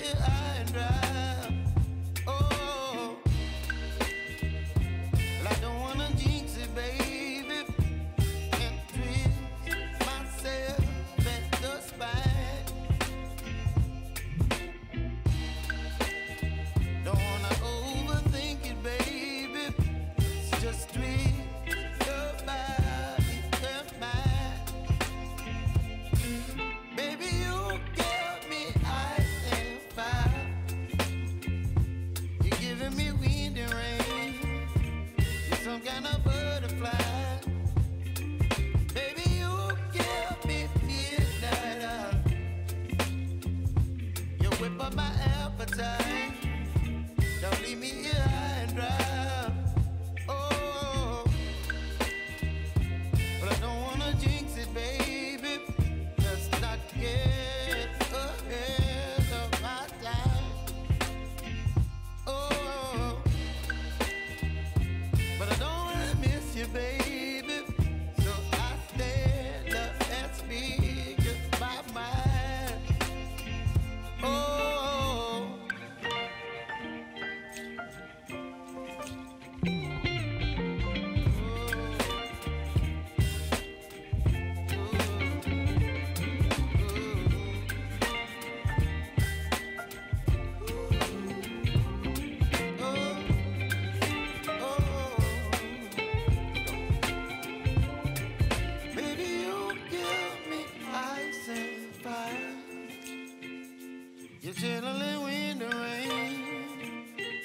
yeah.